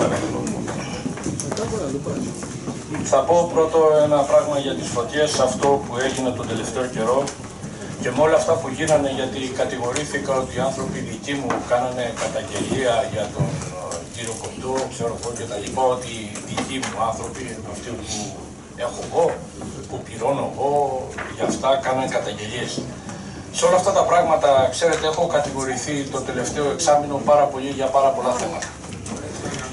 παρακαλώ. Θα πω πρώτο ένα πράγμα για τις φωτιές, αυτό που έγινε τον τελευταίο καιρό και με όλα αυτά που γίνανε γιατί κατηγορήθηκα ότι οι άνθρωποι δικοί μου κάνανε καταγγελία για τον ε, κύριο Κοντό, ξέρω εγώ και τα λοιπά, ότι οι δικοί μου άνθρωποι, αυτοί που έχω εγώ, που πληρώνω εγώ, για αυτά κάνανε καταγγελίες. Σε όλα αυτά τα πράγματα, ξέρετε, έχω κατηγορηθεί το τελευταίο εξάμεινο πάρα πολύ για πάρα πολλά θέματα.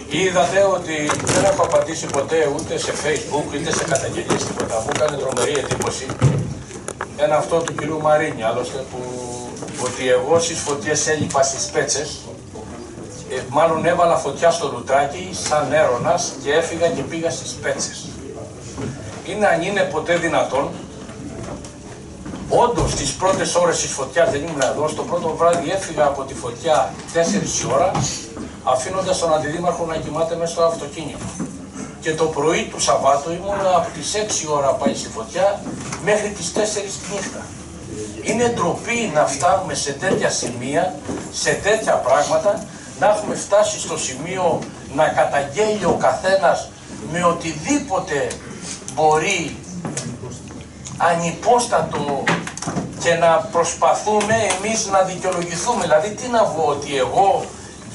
Είδατε ότι δεν έχω απαντήσει ποτέ ούτε σε facebook είτε σε καταγγελίες τίποτα. Μου έκανε τρομερή εντύπωση ένα αυτό του κυρίου Μαρίνη, άλλωστε, που ότι εγώ στις φωτιές έλειπα στις πέτσες, ε, μάλλον έβαλα φωτιά στο λουτράκι σαν έρωνας και έφυγα και πήγα στις πέτσες. Είναι αν είναι ποτέ δυνατόν, όντως τις πρώτες ώρες της φωτιάς δεν ήμουν εδώ, στο πρώτο βράδυ έφυγα από τη φωτιά 4 ώρα, αφήνοντας τον αντιδήμαρχο να κοιμάται μέσα στο αυτοκίνητο και το πρωί του Σαββάτου ήμουν από τις 6 ώρα πάει στη φωτιά μέχρι τις 4 τη νύχτα. Είναι ντροπή να φτάνουμε σε τέτοια σημεία, σε τέτοια πράγματα, να έχουμε φτάσει στο σημείο να καταγγέλει ο καθένας με οτιδήποτε μπορεί ανυπόστατο και να προσπαθούμε εμείς να δικαιολογηθούμε. Δηλαδή τι να πω ότι εγώ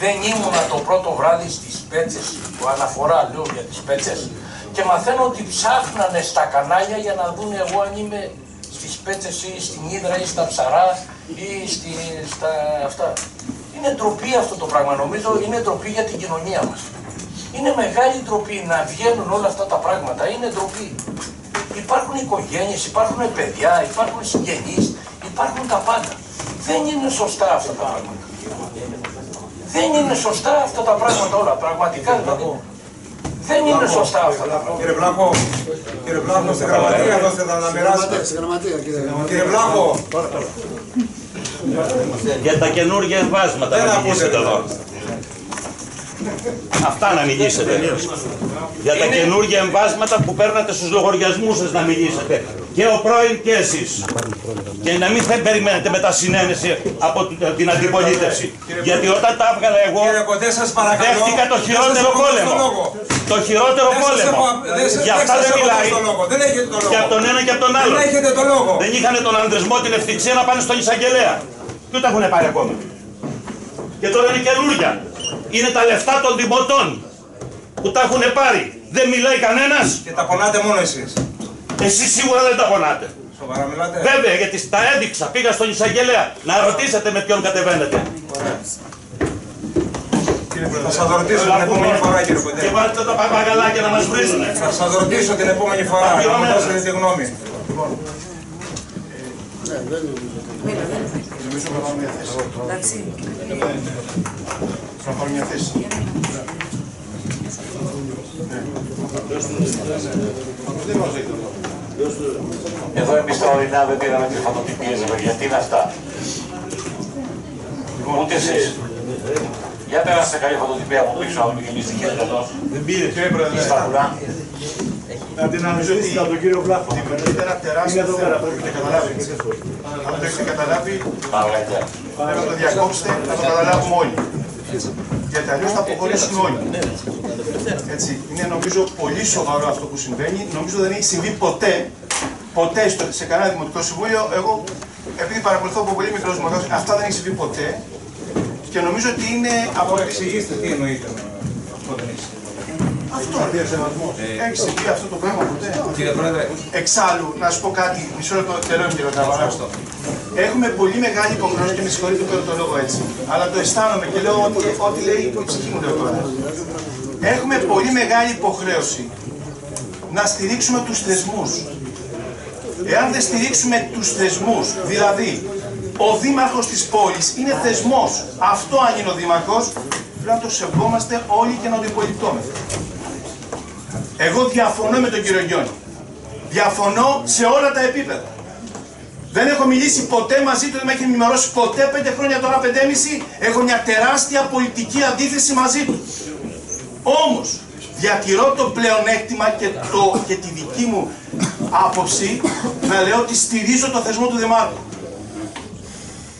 δεν ήμουνα το πρώτο βράδυ στις Πέτσες, που αναφορά λέω για τις Πέτσες, και μαθαίνω ότι ψάχνανε στα κανάλια για να δουν εγώ αν είμαι στις Πέτσες ή στην Ήδρα ή στα Ψαρά ή στη, στα αυτά. Είναι ντροπή αυτό το πράγμα, νομίζω είναι ντροπή για την κοινωνία μας. Είναι μεγάλη ντροπή να βγαίνουν όλα αυτά τα πράγματα, είναι ντροπή. Υπάρχουν οικογένειες, υπάρχουν παιδιά, υπάρχουν συγγενείς, υπάρχουν τα πάντα. Δεν είναι σωστά αυτά τα πράγματα. Δεν είναι σωστά αυτά τα πράγματα όλα, πραγματικά δηλαδή. Δεν είναι σωστά αυτά τα πράγματα. Κύριε Βλάχο, κύριε Βλάχο, στην γραμματεία δώστε να μοιράσετε. Κύριε Βλάχο. Για τα καινούργια εμβάσματα Δεν να ακούτε μιλήσετε εδώ. Αυτά να μιλήσετε. Για τα καινούργια εμβάσματα που παίρνατε στους λογαριασμούς σας να μιλήσετε. Και ο πρώην και εσείς. Και να μην δεν περιμένετε μετά συνένεση από την αντιπολίτευση. Γιατί όταν τα έβγαλα εγώ, Κύριε Κοντέ, σας παρακαλώ. δέχτηκα το δεν χειρότερο σας έχω δώσει πόλεμο. το λόγο. Το χειρότερο Δεν σας πόλεμο. έχω- δεν σας- Για δεν αυτά σας δεν έχω μιλάει. δώσει το λόγο. Δεν έχετε το λόγο. Και από τον ένα και από τον άλλο. Δεν έχετε το λόγο. Δεν είχαν τον ανδρεσμό την ευθυξία να πάνε στον εισαγγελέα. Και ούτε έχουν πάρει ακόμα. Και τώρα είναι καινούργια. Είναι τα λεφτά των δημοτών που τα έχουν πάρει. Δεν μιλάει κανένας. Και τα πονάτε μόνο εσείς. Εσείς σίγουρα δεν τα πονάτε. Σοβαρά μιλάτε. Βέβαια, γιατί τα έδειξα. Πήγα στον εισαγγελέα. Να ρωτήσετε με ποιον κατεβαίνετε. Θα σας ρωτήσω την επόμενη φορά κύριε Και Κοντέ. βάλτε τα παπαγαλάκια να μας βρίζουνε. Θα σας ρωτήσω την επόμενη φορά να μου δώσετε τη γνώμη. Εντάξει. Θα πάρω μια θέση. Εδώ εμείς τα ορεινά δεν πήραμε κρυφατοτυπίες, βέβαια. Γιατί είναι αυτά; Ούτε εσείς. Για περάστε καλή φωτοτυπία από πίσω, αν μην γεμίσει και εντελώς. Δεν πήρε. Κύριε Πρόεδρε. Στα βουλά. Να την αναζητήσετε από τον κύριο Βλάχο. Είναι ένα τεράστιο θέμα που έχετε καταλάβει. Αν το έχετε καταλάβει, Μαργαριτέ. πρέπει να το διακόψετε, να το καταλάβουμε όλοι. Γιατί αλλιώς θα αποχωρήσουν όλοι. Έτσι. Είναι νομίζω πολύ σοβαρό αυτό που συμβαίνει. Νομίζω δεν έχει συμβεί ποτέ, ποτέ στο, σε κανένα δημοτικό συμβούλιο. Εγώ, επειδή παρακολουθώ από πολύ μικρός μεγάλος, αυτά δεν έχει συμβεί ποτέ. Και νομίζω ότι είναι από... Εξηγήστε τι εννοείτε αυτό δεν έχει συμβεί. Αυτό. Έχεις συμβεί αυτό το πράγμα ποτέ; Κύριε Πρόεδρε, Εξάλλου, να σου πω κάτι, μισό λεπτό, τελειώνει κύριε Καβαλά. Έχουμε πολύ μεγάλη υποχρέωση και με συγχωρείτε που παίρνω το λόγο έτσι. Αλλά το αισθάνομαι και λέω ότι, ό,τι λέει η ψυχή μου λέω τώρα. Έχουμε πολύ μεγάλη υποχρέωση να στηρίξουμε τους θεσμούς. Εάν δεν στηρίξουμε τους θεσμούς, δηλαδή ο δήμαρχος της πόλης είναι θεσμός, αυτό αν είναι ο δήμαρχος, πρέπει να το σεβόμαστε όλοι και να το υπολοιπτόμαστε. Εγώ διαφωνώ με τον κύριο Γιώργη. Διαφωνώ σε όλα τα επίπεδα. Δεν έχω μιλήσει ποτέ μαζί του, δεν με έχει ενημερώσει ποτέ πέντε χρόνια τώρα, πεντέμιση. Έχω μια τεράστια πολιτική αντίθεση μαζί του. Όμως, διατηρώ το πλεονέκτημα και, το, και τη δική μου άποψη να λέω ότι στηρίζω το θεσμό του Δημάρχου.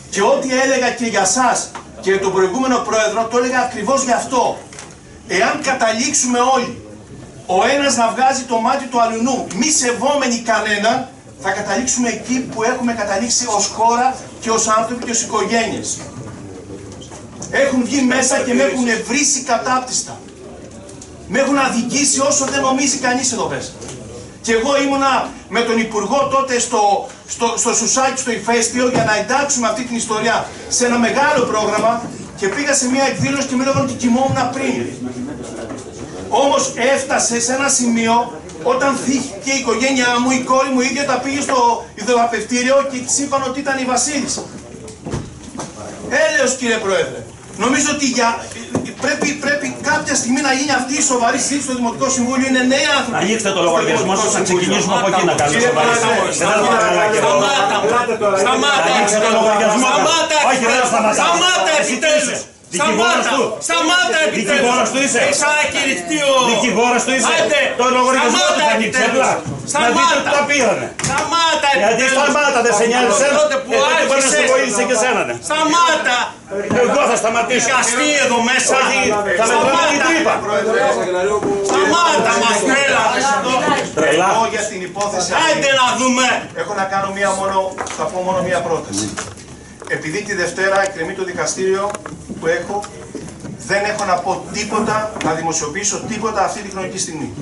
Και ό,τι έλεγα και για σας και τον προηγούμενο πρόεδρο, το έλεγα ακριβώς γι' αυτό. εάν καταλήξουμε όλοι ο ένας να βγάζει το μάτι του αλουνού μη σεβόμενοι κανέναν, θα καταλήξουμε εκεί που έχουμε καταλήξει ως χώρα και ως άνθρωποι και ως οικογένειες. Έχουν βγει μέσα και με έχουν βρήσει κατάπτυστα. Με έχουν αδικήσει όσο δεν νομίζει κανείς εδώ μέσα. Και εγώ ήμουνα με τον Υπουργό τότε στο, στο, στο Σουσάκι, στο Ηφαίστειο, για να εντάξουμε αυτή την ιστορία σε ένα μεγάλο πρόγραμμα και πήγα σε μια εκδήλωση και μου έλεγαν ότι κοιμόμουν πριν. Όμως έφτασε σε ένα σημείο όταν θύχηκε η οικογένειά μου, η κόρη μου ίδια τα πήγε στο ιδεοαπευτήριο και της είπαν ότι ήταν η Βασίλισσα. Έλεος κύριε Πρόεδρε. Νομίζω ότι για... πρέπει, πρέπει κάποια στιγμή να γίνει αυτή η σοβαρή συζήτηση στο Δημοτικό Συμβούλιο. Είναι νέοι άνθρωποι. Ανοίξτε το στο λογαριασμό Δημοτικό σας, να Συμβούλιο. ξεκινήσουμε από εκεί να κάνουμε Κύριε σοβαρή Πρόεδρε, συζήτηση. Δεν θα το κάνω καιρό. Σταμάτα! Ανοίξτε το λογαριασμό. Σταμάτα! Όχι, δεν θα σταματάω. Σταμάτα Εσύ τι επιτέλους! είσαι, Δικηγόρος του. Σταμάτα επιτέλους! Δικηγόρος του είσαι. Είσαι ακυριχτείο! Δικηγόρος του είσαι. Άντε! Το λογαριασμό του Σταμάτα θα ανοίξει επιτέλους! απλά. Να δείτε που τα πήρανε. Σταμάτα Γιατί επιτέλους! σταμάτα δεν σε νοιάζει σένα. Τότε που Ε, τότε μπορείς να σε άρχισες. βοήθησε και σένα. ναι. Σταμάτα! Εγώ θα σταματήσω. Δικαστή εδώ μέσα! Όχι, θα με τρώνε την τρύπα. Σταμάτα μας τρέλατε εδώ! Τρελά. Εγώ για την υπόθεση αυτή Άντε να δούμε! έχω να κάνω μία μόνο, θα πω μόνο μία πρόταση. Επειδή τη Δευτέρα εκκρεμεί το δικαστήριο που έχω, δεν έχω να πω τίποτα, να δημοσιοποιήσω τίποτα αυτή τη χρονική στιγμή.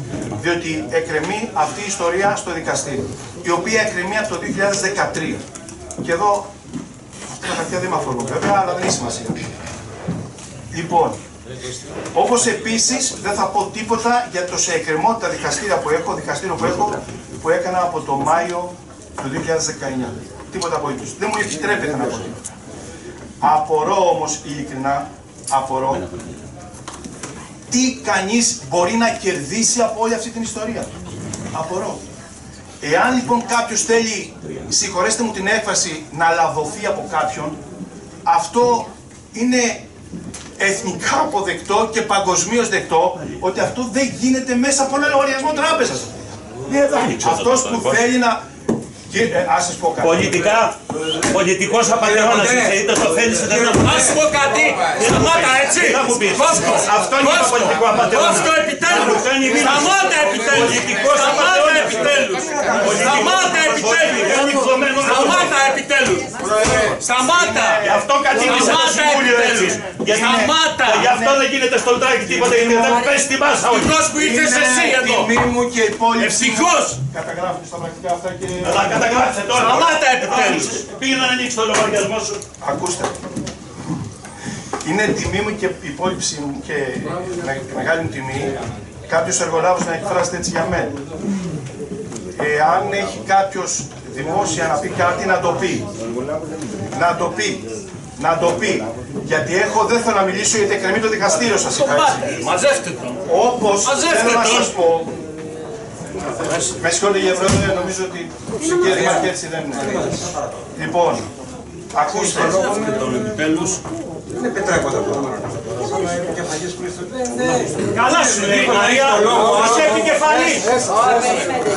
Διότι εκκρεμεί αυτή η ιστορία στο δικαστήριο, η οποία εκκρεμεί από το 2013. Και εδώ, αυτά τα χαρτιά δεν με αφορούν βέβαια, αλλά δεν έχει σημασία. Λοιπόν, Όπως επίσης δεν θα πω τίποτα για το σε εκκρεμότητα δικαστήρια που έχω, δικαστήριο που έχω, που έκανα από το Μάιο του 2019. Τίποτα απολύτως. Δεν μου επιτρέπεται να πω τίποτα. Απορώ όμως ειλικρινά, απορώ, τι κανείς μπορεί να κερδίσει από όλη αυτή την ιστορία. Απορώ. Εάν λοιπόν κάποιος θέλει, συγχωρέστε μου την έκφραση, να λαδοθεί από κάποιον, αυτό είναι εθνικά αποδεκτό και παγκοσμίως δεκτό ότι αυτό δεν γίνεται μέσα από ένα λογαριασμό τράπεζας. Αυτός που θέλει να. Κύριε, ε, ας σας πω κάτι. Πολιτικά, πολιτικός απατεώνας είσαι, είτε το θέλεις είτε δεν το Να σου πω κάτι! Σταμάτα έτσι! Τι θα μου πεις; Κόσκο! Αυτό είναι το Κόσκο! πολιτικό απατεώνα. Κόσκο επιτέλους! Να μου κάνει μήνυση. Σταμάτα επιτέλους! Πολιτικός Σταμάτα απατεώνας. επιτέλους! Σταμάτα επιτέλους! Είναι υψωμένο Σταμάτα επιτέλους! Σταμάτα! Γι' αυτό κατήγησε το Σταμάτα Συμβούλιο έτσι. επιτέλους! Γιατί είναι- Σταμάτα! και Γι' αυτό δεν γίνεται στο τράκι τίποτα, γιατί δεν πες τη μάσα όχι. Ευτυχώς που ήρθες εσύ εδώ! τιμή μου και η υπόλοιπη. Ευτυχώς! Καταγράφετε στα πρακτικά αυτά και. Θα καταγράψετε τώρα. Σταμάτα επιτέλους. Πήγε να ανοίξει το λογαριασμό σου. Ακούστε. Είναι τιμή μου και η υπόλοιψη μου και με- μεγάλη μου τιμή κάποιος εργολάβος να εκφράσετε έτσι για μένα. Εάν έχει κάποιος δημόσια να πει κάτι, να το πει. Να το πει. Να το πει. Γιατί έχω, δεν θέλω να μιλήσω γιατί εκκρεμεί το δικαστήριο σας είχα έτσι. Μαζεύτε το! Όπως Μαζεύτε θέλω να τον. σας πω, με συγχωρείτε για πρόεδρε, νομίζω ότι σε κύριε Μάρκη έτσι δεν είναι. Λοιπόν, ακούστε, Καλά σου λέει η Μαρία! Είσαι επικεφαλής!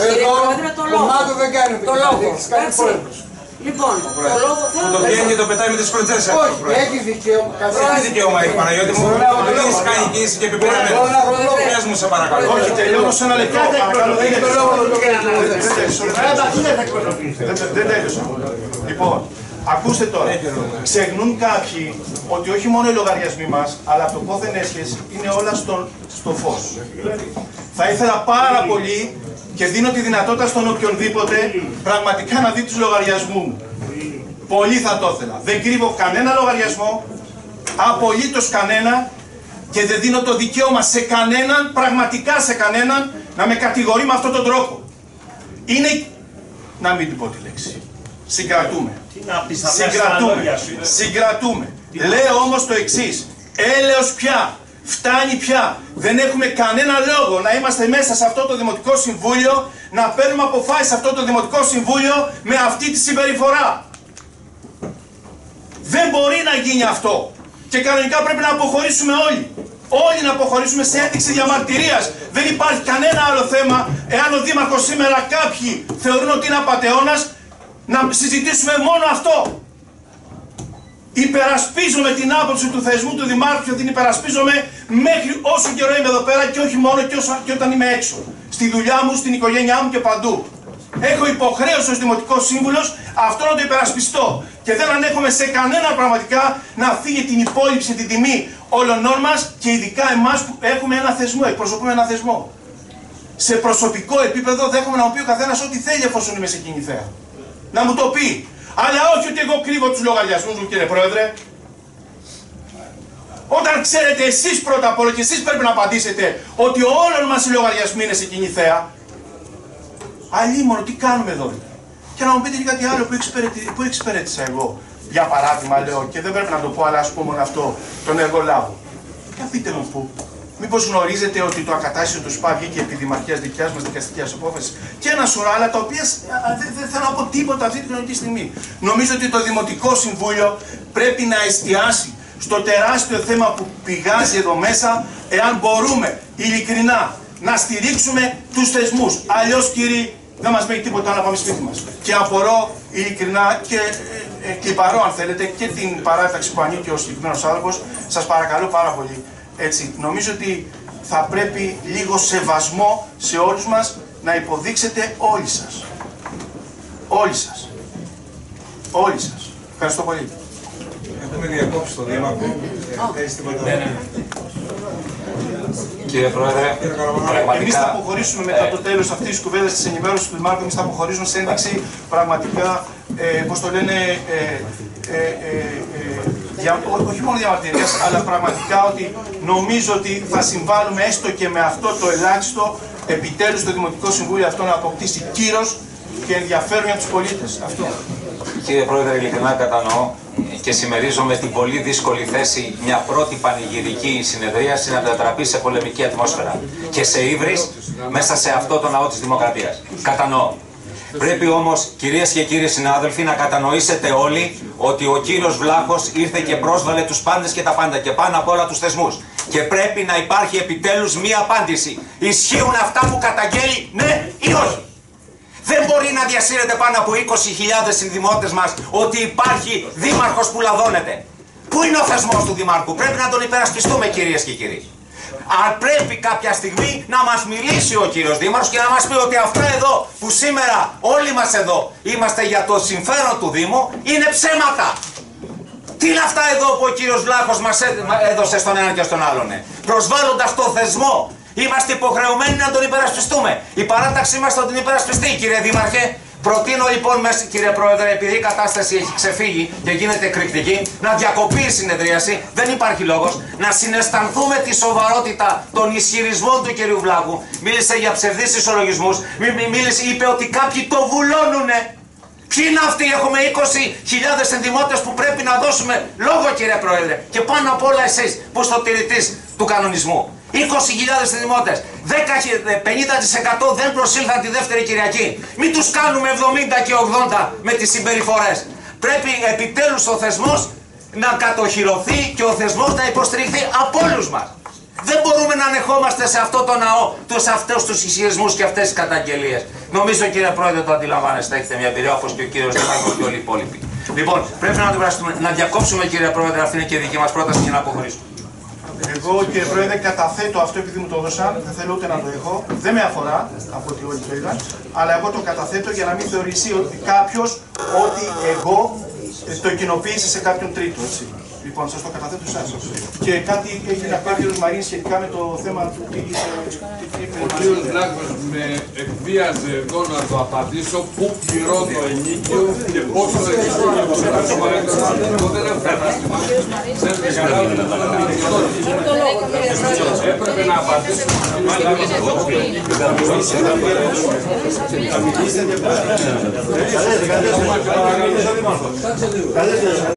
Κύριε Πρόεδρε, το λόγο. Κομμάτι δεν κάνει Το λόγο. Επικεφαλής, κάνει Εντάξει. πρόεδρος. Λοιπόν, το λόγο θέλω Το να βγαίνει και το πετάει με τις κροτσές Όχι, έχει δικαίωμα. Τι δικαίωμα έχει Παναγιώτη μου, δεν έχεις κάνει κίνηση και επιπλέον Πες μου σε παρακαλώ. όχι τελειώνω σε ένα λεπτό, παρακαλώ, δεν Το λόγο το λόγο. Δεν- Δεν τέλειωσα. Λοιπόν, ακούστε τώρα. Ξεχνούν κάποιοι ότι όχι μόνο οι λογαριασμοί μας, αλλά από το πόθεν έσχες είναι όλα στο, στο φως. Θα ήθελα πάρα πολύ και δίνω τη δυνατότητα στον οποιονδήποτε πραγματικά να δει τους λογαριασμούς μου. Πολύ θα το ήθελα. Δεν κρύβω κανένα λογαριασμό, απολύτως κανένα και δεν δίνω το δικαίωμα σε κανέναν, πραγματικά σε κανέναν, να με κατηγορεί με αυτόν τον τρόπο. Είναι, να μην την πω τη λέξη, συγκρατούμε. Τι να πεις αυτά στα Συγκρατούμε. λόγια σου. Συγκρατούμε. Λέω όμως το εξής. Έλεος πια. Φτάνει πια. Δεν έχουμε κανένα λόγο να είμαστε μέσα σε αυτό το Δημοτικό Συμβούλιο, να παίρνουμε αποφάσεις σε αυτό το Δημοτικό Συμβούλιο με αυτή τη συμπεριφορά. Δεν μπορεί να γίνει αυτό. Και κανονικά πρέπει να αποχωρήσουμε όλοι. Όλοι να αποχωρήσουμε σε ένδειξη διαμαρτυρίας. Δεν υπάρχει κανένα άλλο θέμα. Εάν ο Δήμαρχος σήμερα κάποιοι θεωρούν ότι είναι απατεώνας, να συζητήσουμε μόνο αυτό. Υπερασπίζομαι την άποψη του θεσμού του Δημάρχου και την υπερασπίζομαι μέχρι όσο καιρό είμαι εδώ πέρα και όχι μόνο και, όσο, και όταν είμαι έξω. Στη δουλειά μου, στην οικογένειά μου και παντού. Έχω υποχρέωση ως Δημοτικός Σύμβουλος αυτό να το υπερασπιστώ. Και δεν ανέχομαι σε κανένα πραγματικά να φύγει την υπόλοιψη, την τιμή όλων μας και ειδικά εμάς που έχουμε ένα θεσμό, εκπροσωπούμε ένα θεσμό. Σε προσωπικό επίπεδο δέχομαι να μου πει ο καθένας ό,τι θέλει εφόσον είμαι σε εκείνη θέα. Να μου το πει. Αλλά όχι ότι εγώ κρύβω τους λογαριασμούς μου, κύριε Πρόεδρε. Όταν ξέρετε εσείς πρώτα απ' όλα και εσείς πρέπει να απαντήσετε ότι όλων μας οι λογαριασμοί είναι σε κοινή θέα. Αλλήμον, τι κάνουμε εδώ. δηλαδή. Και να μου πείτε και κάτι άλλο που, εξυπηρετή, που εξυπηρέτησα εγώ. Για παράδειγμα λέω και δεν πρέπει να το πω αλλά ας πω μόνο αυτό, τον εργολάβο. Για πείτε μου πού. Μήπως γνωρίζετε ότι το ακατάσιο του ΣΠΑ βγήκε επί δημαρχίας δικιάς μας δικαστικής απόφασης και ένα σωρό άλλα τα οποία α, δεν δεν θέλω να πω τίποτα αυτή τη χρονική στιγμή. Νομίζω ότι το Δημοτικό Συμβούλιο πρέπει να εστιάσει στο τεράστιο θέμα που πηγάζει εδώ μέσα, εάν μπορούμε ειλικρινά να στηρίξουμε τους θεσμούς. Αλλιώς κύριοι δεν μας μένει τίποτα άλλο να πάμε σπίτι μας. Και απορώ ειλικρινά και ε, ε, κλιπαρώ αν θέλετε και την παράταξη που ανήκει ο συγκεκριμένος άνθρωπος. Σας παρακαλώ πάρα πολύ. Έτσι, νομίζω ότι θα πρέπει λίγο σεβασμό σε όλους μας να υποδείξετε όλοι σας. Όλοι σας. Όλοι σας. Ευχαριστώ πολύ. Έχουμε διακόψει το Δήμαρχο. Έχεις τίποτα. Κύριε Πρόεδρε, Εμείς θα πραγματικά αποχωρήσουμε μετά το τέλος αυτής της κουβέντας της ενημέρωσης του Δημάρχου. Εμείς θα αποχωρήσουμε σε ένδειξη πραγματικά, ε, πώς το λένε, ε, ε, ε, ε, δια, ό- όχι μόνο διαμαρτυρία, αλλά πραγματικά ότι νομίζω ότι θα συμβάλλουμε έστω και με αυτό το ελάχιστο επιτέλους το Δημοτικό Συμβούλιο αυτό να αποκτήσει κύρος και ενδιαφέρον για τους πολίτες. Αυτό. Κύριε Πρόεδρε, ειλικρινά κατανοώ και συμμερίζομαι την πολύ δύσκολη θέση μια πρώτη πανηγυρική συνεδρίαση να μετατραπεί σε πολεμική ατμόσφαιρα και σε ύβρις μέσα σε αυτό το ναό της Δημοκρατίας. Κατανοώ. Πρέπει όμως, κυρίες και κύριοι συνάδελφοι, να κατανοήσετε όλοι ότι ο κύριος Βλάχος ήρθε και πρόσβαλε τους πάντες και τα πάντα και πάνω απ' όλα τους θεσμούς. Και πρέπει να υπάρχει επιτέλους μία απάντηση. Ισχύουν αυτά που καταγγέλει, ναι ή όχι; Δεν μπορεί να διασύρεται πάνω από 20.000 συνδημότες μας ότι υπάρχει δήμαρχος που λαδώνεται. Πού είναι ο θεσμός του δημάρχου, πρέπει να τον υπερασπιστούμε κυρίες και κύριοι. Αν πρέπει κάποια στιγμή να μας μιλήσει ο κύριος Δήμαρχος και να μας πει ότι αυτά εδώ που σήμερα όλοι μας εδώ είμαστε για το συμφέρον του Δήμου είναι ψέματα. Τι είναι αυτά εδώ που ο κύριος Βλάχος μας έ- μα- έδωσε στον έναν και στον άλλον. ε; Προσβάλλοντας το θεσμό. Είμαστε υποχρεωμένοι να τον υπερασπιστούμε. Η παράταξή μας θα τον υπερασπιστεί κύριε Δήμαρχε. Προτείνω λοιπόν, μέσα, κύριε Πρόεδρε, επειδή η κατάσταση έχει ξεφύγει και γίνεται εκρηκτική, να διακοπεί η συνεδρίαση. Δεν υπάρχει λόγος να συναισθανθούμε τη σοβαρότητα των ισχυρισμών του κυρίου Βλάχου. Μίλησε για ψευδείς ισολογισμούς. Μι, μι- μίλησε, είπε ότι κάποιοι το βουλώνουνε. Ποιοι είναι αυτοί, έχουμε 20.000 ενδημότες που πρέπει να δώσουμε λόγο κύριε Πρόεδρε και πάνω απ' όλα εσείς που είστε ο τηρητής του κανονισμού. 20.000 ενδημότες, 10, χι- 50% δεν προσήλθαν τη δεύτερη Κυριακή. Μην τους κάνουμε 70 και 80 με τις συμπεριφορές. Πρέπει επιτέλους ο θεσμός να κατοχυρωθεί και ο θεσμός να υποστηριχθεί από όλους μας. Δεν μπορούμε να ανεχόμαστε σε αυτό το ναό τους αυτούς τους ισχυρισμούς και αυτές τις καταγγελίες. Νομίζω κύριε Πρόεδρε το αντιλαμβάνεστε, έχετε μια εμπειρία όπως και ο κύριος Δήμαρχος και όλοι οι υπόλοιποι. Λοιπόν, πρέπει να, αντιπράσουμε- να διακόψουμε κύριε Πρόεδρε, αυτή είναι και η δική μας πρόταση και να αποχωρήσουμε. Εγώ κύριε Πρόεδρε καταθέτω αυτό επειδή μου το έδωσαν, δεν θέλω ούτε να το έχω, δεν με αφορά από ό,τι όλοι το είδαν, αλλά εγώ το καταθέτω για να μην θεωρήσει ότι κάποιος ότι εγώ ε, το κοινοποίησε σε κάποιον τρίτο. Έτσι. Λοιπόν, σας το καταθέτω εσάς. Και κάτι έχει να πει ο κ. Μαρίνη σχετικά με το θέμα του τι τι- τι είπε Ο κύριος Βλάχος με εκβίαζε εδώ να το απαντήσω πού πληρώνω το ενίκιο και πόσο ενίκιο που Εγώ δεν έχω κατάστημα. Δεν Έπρεπε να απαντήσω. Καλές, καλές.